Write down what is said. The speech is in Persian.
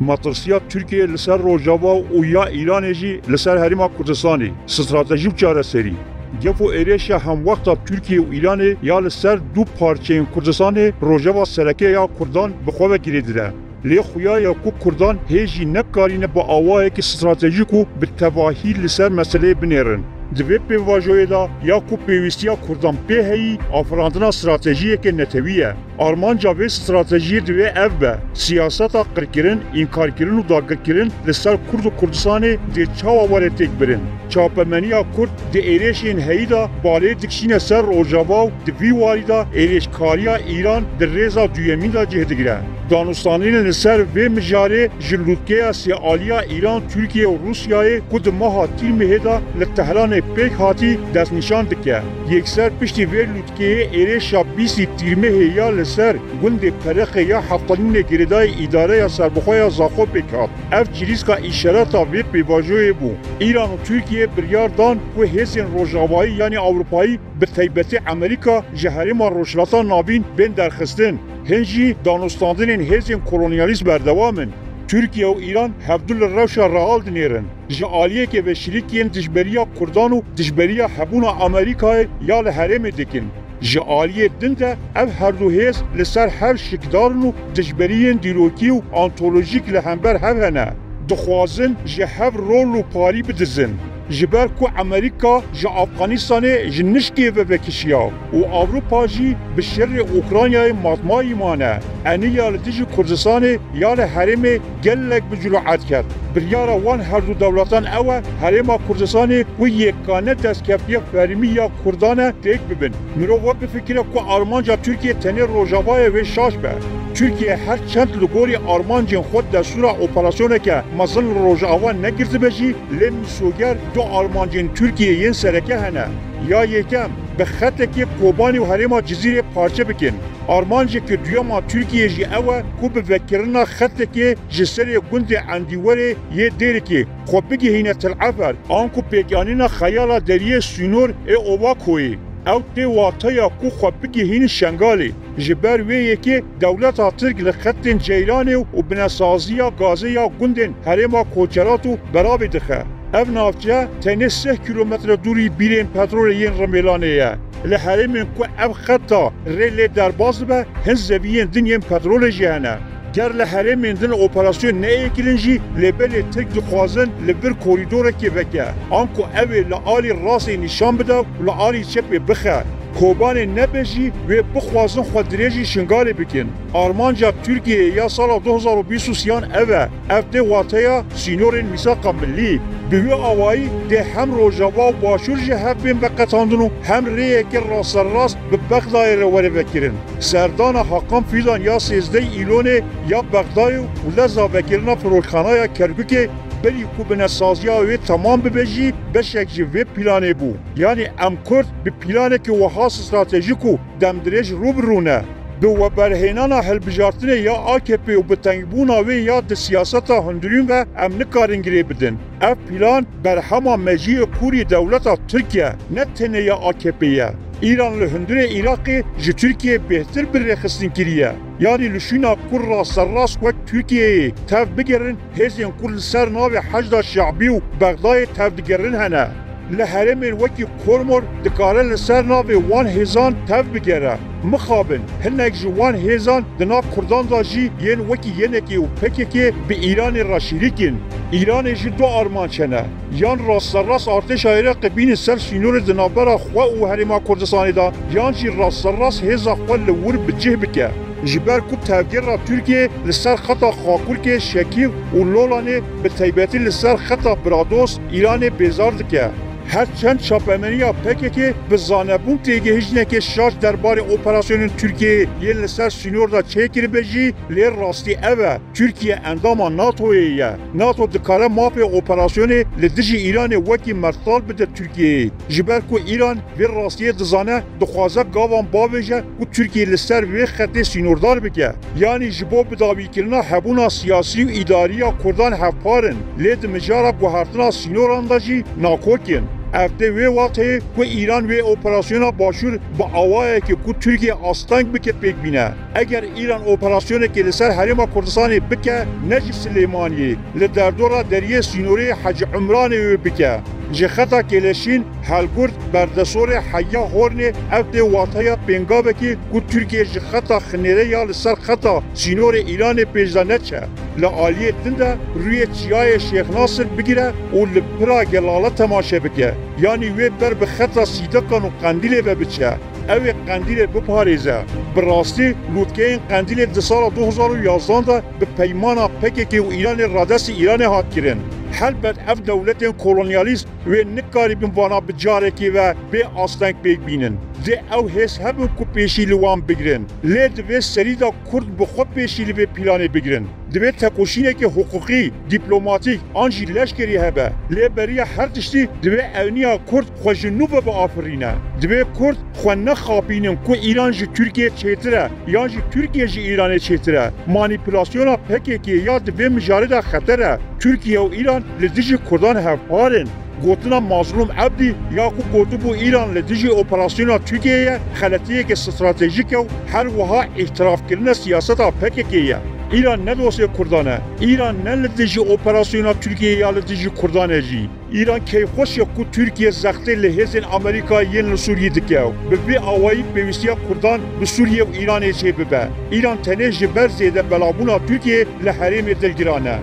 ماترسیا ترکیه لسر روجاوا و یا ایران جی لسر هریما کردستانی استراتژی و چاره سری گفو ایریشیا هم وقتا ترکیه و ایران یا لسر دو پارچه کردستان روجاوا سرکه یا کردان بخواه گریدیده لی خویا یا کو کردان هیجی نکارینه با آواه که استراتژیکو به تواهی لسر مسئله بنیرن دوی پیواجوی دا یا کو پیوستیا کردان پی هی آفراندنا استراتژیه که نتویه آرمان جاوی استراتژی دوی اف به سیاستا قرکرین انکار کرن و داگر کرن لسر کرد و کردستان دی چاوا واره تک برن چاپمنیا کرد دی ایریشین هی دا باله دکشین سر روجاوا و دوی واری دا ایریش کاریا ایران در ریزا دویمین دا جهدگیره دانستانین لسر و مجاره جلوتکه سیالیا ایران ترکیه و روسیای کد ماها تیر پیک هاتی دست نشان دکه یکسر پشتی و لوتکه ایریشا بیسی تیرمه یا لسر گند پرخ یا هفتالین گردای اداره یا سربخواه زاخو پیکات اف جریسکا اشارتا و پیواجوی بو ایران و ترکیه بریار دان و حسین روژاوایی یعنی اروپایی به تیبت امریکا جهرما روشلاتا نابین بین درخستن هنجی دانستاندنین هزین koloniyalist berdewamın. Türkiye و İran hevdul rewşa real dinêrin. Ji aliyekê ve şirîkiyên dijberiya Kurdan û dijberiya hebûna Amerîkayê ya li herêmê dikin. Ji aliyê din de ev her du hêz li ser her şikdarin û dijberiyên dîrokî û antolojîk li hember hev hene. Dixwazin ji hev rol û parî bidizin. جبر کو امریکا ج افغانستان ج نشکی به بکشیا. و اروپا جی به شر اوکراینای مازمای مانه انی یالتی ج کردستان یال حرم گلک بجلو عد کرد. بریارا وان هر دو دولتان اوه هری کردستانی کردسانی و یک کانه تسکیفی فرمی یا کردانه تک ببین. مرو و بفکره که آرمانجا ترکیه تنی روژابای و شاش به. ترکیه هر چند لگوری آرمانجین خود در سورا اوپراسیونه که مزل روژابا نگرزی بجی لین سوگر دو آرمانجین ترکیه یین سرکه هنه. یا یکم به خطه که کوبانی و حریم جزیره پارچه بکن. آرمان جه که دویاما ترکیه جی اوه کو به وکرنا خطه که جسر گند اندیوره یه دیره که خب بگی هینه تلعفر آن کو پیگانینا خیالا دریه سینور ای اوبا کوی. او تی واتیا کو خو بگی هین شنگالی. جبر وی کی دولت ترک له خط جیلان او بنسازیا گازیا گوندن حریم کوچراتو برابر دخه. Ev navçe tenê seh kilometre dûrî bîrên petrolê yên Remelanê ye. Li herêmên ku ev xeta rê lê derbas be hin zeviyên din yên petrolê jî hene. ger li herêmên din operasyon neêkirin jî lêbelê Tirk dixwazin li vir korîdorekê veke. An ku ev ê li alî rastê کوبانی نبجی و بخوازن خود رجی شنگالی بکن. آرمان جاب ترکیه یا سال 2020 سیان اوه افته واتیا سینورین میسا قملی. به وی آوائی ده هم روجاوا جواب باشور جه هف بین بکتاندنو هم ریه اکر راس به بغدای وری وره بکرن. سردان حقام فیدان یا سیزده ایلونه یا بغدای و لزا بکرنه فروشخانه کرگوکه بری کو به نسازیا و تمام ببجی بشک جی و پلانه بو. یعنی ام کرد به پلانه که وحاس استراتژیکو دمدرج رو برونه به و برهینانا هلبجارتنه یا AKP و بتنگبونا و یا د سیاستا هندرین و ام نکارن گری بدن. اف پلان بر هما مجی کوری دولتا ترکیه نه تنه یا AKP ایران له هندره عراقی ژ ترکیه بهتر بر رخصین کریا یعنی لشینا کور را سر راس کو ترکیه تف بگرن هزین کور سر نو به شعبی و بغدای تف دگرن هنا له هرمر وکی کورمر دکارل سرناوی وان هزان تف بگره مخابن. هن یک جوان هیزان دناف کردان دا جی یین وکی یینکی و پککی به ایران راشیریکن ایران جی دو آرمان چنه. یان راست راست آرتش آیره بین سر شینور دناف برا خواه او هریما کردسانی دا. یان جی راست راست هیزا خواه لور بجه بکه. جبر کوب تفکر را ترکیه لسر خطا خاکول که شکیب و لولانه به تایبتی لسر خطا برادوس ایران بزارد که هرچند چاپمنیا پککی به زانبون تیگه هیچ نکه شاش درباره اپراسیون ترکیه یه لسر سینور دا چکر بجی لی راستی اوه ترکیه انداما ناتویه یه ناتو دکاره ماپ اپراسیون لدجی ایران وکی مرتال بده ترکیه جبر کو ایران وی راستی دزانه دخوازه گاوان باویجه و ترکیه لسر وی خط سینوردار بکه یعنی جبو بداوی کرنا هبونا سیاسی و اداری کردان هفپارن لید مجارب و هفتنا سینوران دا جی ناکوکن افته وی واته کو ایران وی اپراسیون باشور با اوایه که کو ترکیه آستانگ بکه پیک بینه اگر ایران اپراسیون که لسر حریم کردستان بکه نجف سلیمانی لدردورا دریه سینوری حج عمران وی بکه. جخطا کلشین هلگرد بر دسور حیا هورن افت واتایا پنگابه که گو ترکیه جخطا خنره یا لسر خطا سینور ایران پیجدانه چه. لعالی دنده روی چیای شیخ ناصر بگیره و لپرا گلالا تماشه بگه یعنی وی بر به خطا سیدکان و قندیله ببچه او قندیل بپاریزه. براستی لوتکه این قندیل دسال 2011 به پیمانه پکه که ایران رادس ایران حاد کرن. Helbet ev devletên kolonyalîst wê nikarîbin vana bi carekî ve bê asteng pêk bînin. Dê ew hês hebin ku pêşî li wan bigirin. Lê divê serî da Kurd bi xwe pêşî li vê pîlanê bigirin. Divê tekoşînekî hukukî, dîplomatîk an jî leşkerî hebe. Lê beriya her tiştî divê evniya Kurd xwe ji nû ve biafirîne. Divê Kurd xwe nexapînin ku İran ji Tirkiye çêtir e yan jî Tirkiye ji Îranê çêtir. Manipülasyona PKK ya divê mijarê de xeter e. Û İran li dijî Kurdan hevparin. گوتنا مظلوم عبدی یا کو گوتو بو ایران لدیجی اپراسیونا ترکیه خلطیه که استراتژیک و هر وها احتراف کردن سیاست پککیه ایران نه دوست کردانه ایران نه لدیجی اپراسیونا ترکیه یا لدیجی کردانه جی ایران کی خوش یا کو ترکیه زخته لهزن امریکا ین سوریه دکه به بی آوایی پیوستیا کردان به سوریه و ایران چه ببه ایران تنه جبر زیده بلابونا ترکیه لحریم دلگرانه